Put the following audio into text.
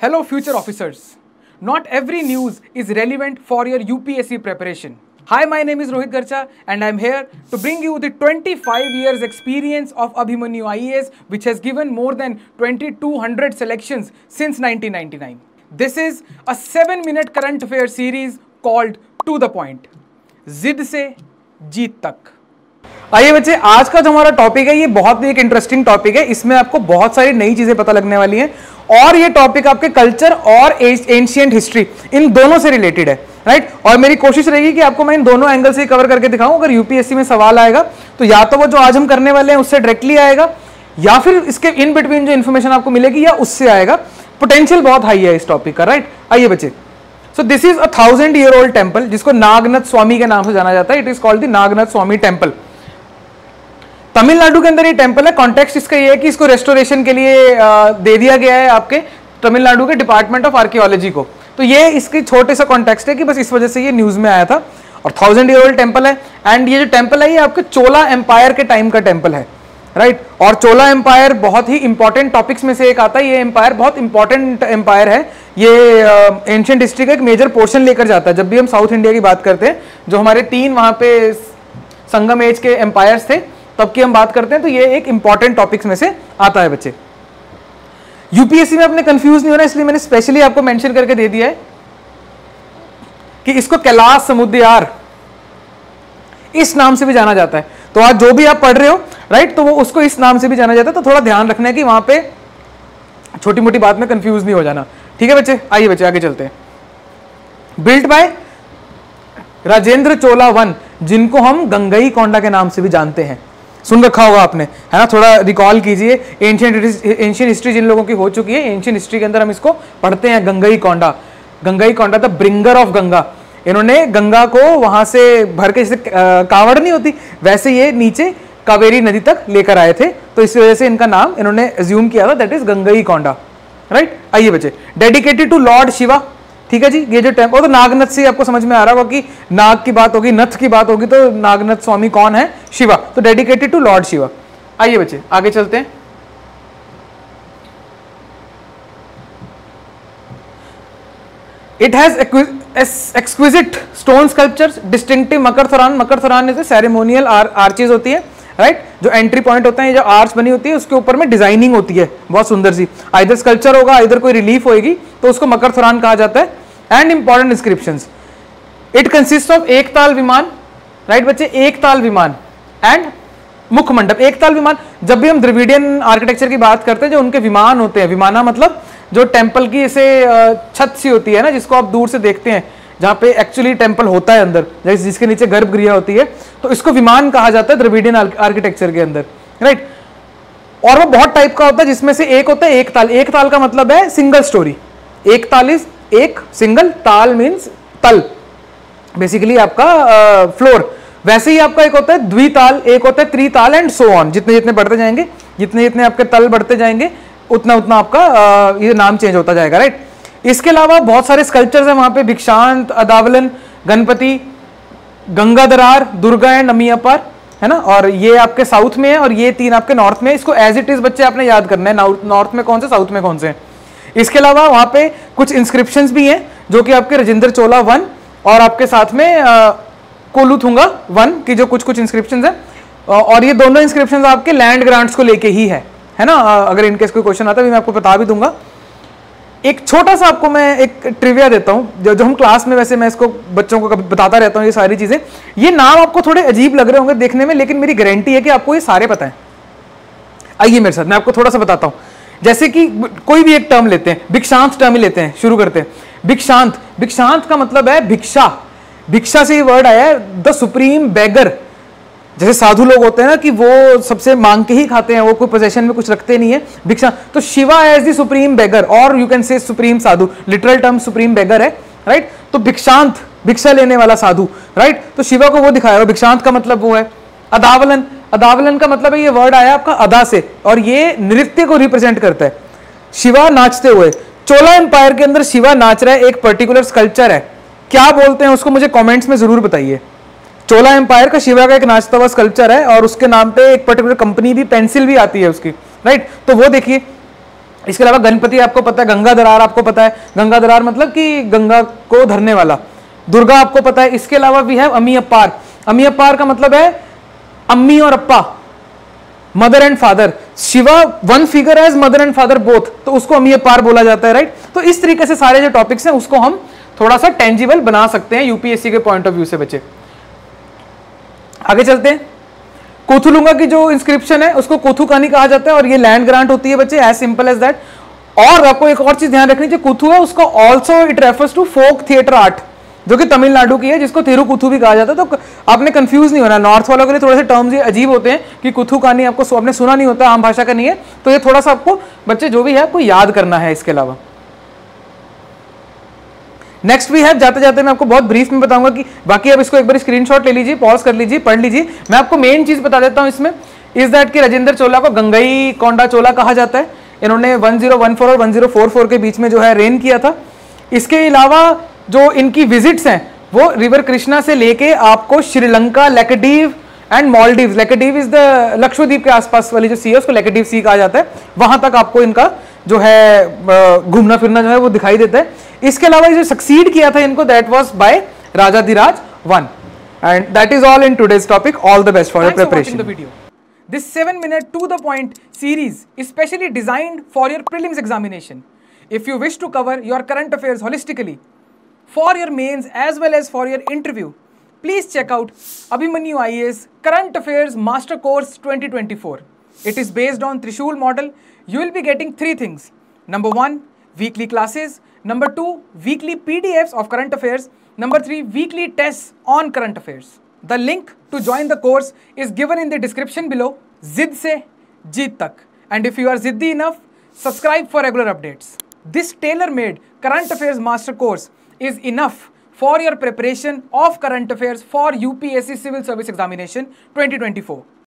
Hello future officers not every news is relevant for your UPSC preparation hi my name is Rohit Garcha and I am here to bring you the twenty five years experience of Abhimanyu IAS which has given more than twenty two hundred selection since nineteen this is a seven minute current affair series called to the point जिद से जीत तक आइए बच्चे, आज का जो हमारा topic है, ये बहुत ही एक इंटरेस्टिंग टॉपिक है। इसमें आपको बहुत सारी नई चीज़ें पता लगने वाली हैं। और ये टॉपिक आपके कल्चर और एंशियंट हिस्ट्री इन दोनों से रिलेटेड है राइट और मेरी कोशिश रहेगी कि आपको मैं इन दोनों एंगल से कवर करके दिखाऊँ। अगर यूपीएससी में सवाल आएगा तो या तो वो जो आज हम करने वाले हैं, उससे डायरेक्टली आएगा, या फिर इसके इन बिटवीन जो इन्फॉर्मेशन आपको मिलेगी, या उससे आएगा। पोटेंशियल बहुत हाई है इस टॉपिक का राइट आइए बच्चे। So this is a thousand year old temple जिसको नागनाथ स्वामी के नाम से जाना जाता है। It is called the Nagnath Swami temple Tamil Nadu के अंदर ये टेंपल है। कॉन्टेक्स्ट इसका ये है कि इसको रेस्टोरेशन के लिए दे दिया गया है आपके तमिलनाडु के डिपार्टमेंट ऑफ़ आर्कियोलॉजी को। तो ये इसकी छोटे सा कॉन्टेक्स्ट है कि बस इस वजह से ये न्यूज़ में आया था। और थाउज़ेंड ईयर ओल्ड टेंपल है। एंड ये जो टेंपल है, ये आपके चोला एम्पायर के टाइम का टेंपल है। Right right? और चोला एम्पायर बहुत ही इंपॉर्टेंट टॉपिक्स में से एक आता है। ये एम्पायर बहुत इंपॉर्टेंट एम्पायर है। ये एंशियंट हिस्ट्री का एक मेजर पोर्शन लेकर जाता है। जब भी हम साउथ इंडिया की बात करते हैं, जो हमारे तीन वहाँ पे संगम एज के एम्पायर्स थे तब की हम बात करते हैं तो ये एक इंपॉर्टेंट टॉपिक्स में से आता है बच्चे। यूपीएससी में अपने कंफ्यूज नहीं होना, इसलिए मैंने स्पेशली आपको मेंशन करके दे दिया है कि इसको कैलाश समुद्रयार इस नाम से भी जाना जाता है। तो आज जो भी आप पढ़ रहे हो राइट तो वो उसको इस नाम से भी जाना जाता है तो थोड़ा ध्यान रखना है कि वहाँ पे छोटी मोटी बात में कंफ्यूज नहीं हो जाना। ठीक है बच्चे? आइए बच्चे, आगे चलते हैं। Built by Rajendra Chola one, जिनको हम गंगई कोंडा के नाम से भी जानते हैं। सुन रखा होगा आपने, है ना? थोड़ा रिकॉल कीजिए। एंशियंट एंशियंट हिस्ट्री जिन लोगों की हो चुकी है एंशियंट हिस्ट्री के अंदर हम इसको पढ़ते हैं Gangai Konda. Gangai Konda the bringer of Ganga. इन्होंने गंगा को वहाँ से भर के, जैसे कांवड़ नहीं होती, वैसे ये नीचे कावेरी नदी तक लेकर आए थे। तो इस वजह से इनका नाम इन्होंने एज्यूम किया था that is Gangaikonda. Right आइए बच्चे। डेडिकेटेड टू लॉर्ड शिवा ठीक है जी, ये जो टेंपल तो नागनाथ से आपको समझ में आ रहा होगा कि नाग की बात होगी, नथ की बात होगी तो नागनाथ स्वामी कौन है? शिवा। तो डेडिकेटेड टू लॉर्ड शिवा आइए बच्चे, आगे चलते हैं। It has exquisite stone sculptures distinctive makara torana makara torana जैसे सेरेमोनियल आर्चेज होती है। राइट जो एंट्री पॉइंट होता है जो आर्च बनी होती है, उसके ऊपर में डिज़ाइनिंग होती है, बहुत सुंदर सी। इधर स्कल्चर होगा इधर कोई रिलीफ होगी तो उसको मकर थुरान कहा जाता है। And important inscription it consist of एक ताल विमान राइट बच्चे? एक ताल विमान एंड मुख्य मंडप एक ताल विमान, जब भी हम द्रविडियन आर्किटेक्चर की बात करते हैं, जो उनके विमान होते हैं, विमाना मतलब जो टेंपल की ऐसे छत सी होती है ना, जिसको आप दूर से देखते हैं जहाँ पे एक्चुअली टेंपल होता है अंदर, जैसे जिसके नीचे गर्भगृह होती है तो इसको विमान कहा जाता है द्रविडियन आर्किटेक्चर के अंदर राइट और वो बहुत टाइप का होता है, जिसमें से एक होता है एक ताल एक ताल का मतलब है सिंगल स्टोरी एक ताल इज़ एक सिंगल ताल मीन्स तल. बेसिकली आपका फ्लोर वैसे ही आपका एक होता है द्विताल, एक होता है त्रिताल एंड सो ऑन जितने जितने बढ़ते जाएँगे, जितने जितने आपके तल बढ़ते जाएँगे, उतना उतना आपका ये नाम चेंज होता जाएगा राइट इसके अलावा बहुत सारे स्कल्पचर्स हैं वहाँ पे, भिक्षांत, अदावलन, गणपति गंगा दरार दुर्गा एंड अमियापार, है ना? और ये आपके साउथ में है और ये तीन आपके नॉर्थ में इसको एज इट इज़ बच्चे आपने याद करना है। नॉर्थ में कौन से साउथ में कौन से इसके अलावा वहाँ पे कुछ इंस्क्रिप्शन भी हैं, जो कि आपके राजेंद्र चोला वन और आपके साथ में कोलूथुंगा वन की जो कुछ कुछ इंस्क्रिप्शन है और ये दोनों इंस्क्रिप्शन आपके लैंड ग्रांट्स को लेके ही है है ना? अगर इनकेस कोई क्वेश्चन आता है, मैं आपको बता भी दूँगा। एक छोटा सा आपको मैं एक ट्रिविया देता हूँ। जो जो हम क्लास में वैसे मैं इसको बच्चों को कभी बताता रहता हूँ ये सारी चीज़ें। ये नाम आपको थोड़े अजीब लग रहे होंगे देखने में, लेकिन मेरी गारंटी है कि आपको ये सारे पता है। आइए मेरे साथ, मैं आपको थोड़ा सा बताता हूँ। जैसे कि कोई भी एक टर्म लेते हैं, भिक्षांत टर्म ही लेते हैं, शुरू करते हैं। भिक्षांत भिक्षांत का मतलब है भिक्षा। भिक्षा से ये वर्ड आया है द सुप्रीम बेगर जैसे साधु लोग होते हैं ना कि वो सबसे मांग के ही खाते हैं, वो कोई पोजेशन में कुछ रखते नहीं है, भिक्षा। तो Shiva as the supreme beggar और you can say supreme sadhu literal term supreme beggar है राइट तो भिक्षांत, भिक्षा लेने वाला साधु राइट तो शिवा को वो दिखाया, और भिक्षांत का मतलब वो है अदावलन। अदावलन का मतलब है ये वर्ड आया आपका अदा से, और ये नृत्य को रिप्रेजेंट करता है। शिवा नाचते हुए, चोला एम्पायर के अंदर शिवा नाच रहा है, एक पर्टिकुलर स्कल्पचर है। क्या बोलते हैं उसको मुझे कमेंट्स में ज़रूर बताइए। चोला एम्पायर का शिवा का एक नाचता हुआ स्कल्पचर है, और उसके नाम पे एक पर्टिकुलर कंपनी भी पेंसिल भी आती है उसकी राइट तो वो देखिए, इसके अलावा गणपति आपको पता है, गंगा दरार आपको पता है, गंगा दरार मतलब कि गंगा को धरने वाला, दुर्गा आपको पता है, इसके अलावा भी है अमी अपार अमी अपार का मतलब है अम्मी और अप्पा mother and father Shiva one figure as mother and father both तो उसको अमी अपार बोला जाता है राइट तो इस तरीके से सारे जो टॉपिक्स हैं, उसको हम थोड़ा सा टेंजिबल बना सकते हैं यूपीएससी के पॉइंट ऑफ़ व्यू से बचे। आगे चलते हैं। कोथुलुंगा की जो इंस्क्रिप्शन है, उसको कोथु कहानी कहा जाता है और ये लैंड ग्रांट होती है बच्चे एज सिंपल एज दैट और आपको एक और चीज़ ध्यान रखनी चाहिए कुथु है, उसको also it refers to folk theatre art जो कि तमिलनाडु की है, जिसको तिरुकुथु भी कहा जाता है। तो आपने कंफ्यूज नहीं होना नॉर्थ वालों के लिए थोड़े से टर्म्स ये अजीब होते हैं कि कुथु कहानी आपको आपने सुना नहीं होता, आम भाषा का नहीं है। तो ये थोड़ा सा आपको, बच्चे, जो भी है, आपको याद करना है इसके अलावा। नेक्स्ट भी है जाते जाते मैं आपको बहुत ब्रीफ में बताऊँगा कि बाकी आप इसको एक बार स्क्रीनशॉट ले लीजिए पॉज कर लीजिए, पढ़ लीजिए। मैं आपको मेन चीज़ बता देता हूँ इसमें इज़ दैट कि राजेंद्र चोला को गंगई कोंडा चोला कहा जाता है। इन्होंने 1014 और 1044 के बीच में जो है रेन किया था। इसके अलावा जो इनकी विजिट्स हैं, वो रिवर कृष्णा से लेके आपको Sri Lanka लेकेडीव and Maldive लेकेडीव is the Lakshadweep के आसपास वाली जो सी है, उसको लेकेडीव सी कहा जाता है। वहाँ तक आपको इनका जो है घूमना फिरना जो है वो दिखाई देता है। इसके अलावा जो सक्सीड किया था इनको that was by Raja Dhiraj one and that is all in today's topic all the best for your this seven minute to the point series specially designed for your prelims examination if you wish to cover your current affairs holistically for your mains as well as for your interview please check out Abhimanyu I S current affairs master 2024 it is based on Trishul model You will be getting three things. Number one, weekly classes. Number two, weekly PDFs of current affairs. Number three, weekly tests on current affairs. The link to join the course is given in the description below. Zid se jeet tak. And if you are ziddi enough, subscribe for regular updates. This tailor-made current affairs master course is enough for your preparation of current affairs for UPSC Civil Service Examination 2024.